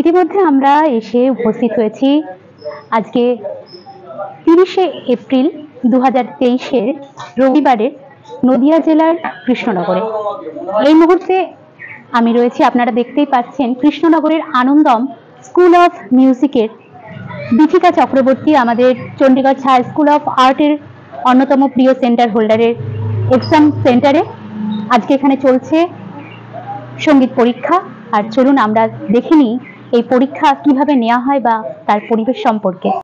ইতিমধ্যে আমরা এসে উপস্থিত হয়েছি আজকে তিরিশে এপ্রিল দু হাজার তেইশের রবিবারের নদিয়া জেলার কৃষ্ণনগরে। এই মুহূর্তে আমি রয়েছি, আপনারা দেখতেই পাচ্ছেন কৃষ্ণনগরের আনন্দম স্কুল অফ মিউজিকের দীপিকা চক্রবর্তী, আমাদের চণ্ডীগড় হাই স্কুল অফ আর্টের অন্যতম প্রিয় সেন্টার হোল্ডারের এক্সাম সেন্টারে। আজকে এখানে চলছে সংগীত পরীক্ষা। আর চলুন আমরা দেখে নিই এই পরীক্ষা কীভাবে নেওয়া হয় বা তার পরিবেশ সম্পর্কে।